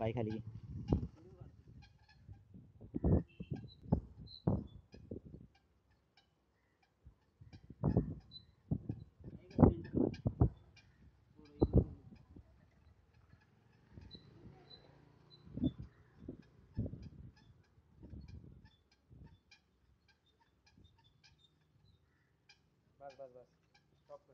पाय खाली घे. बस बस बस स्टॉप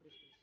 British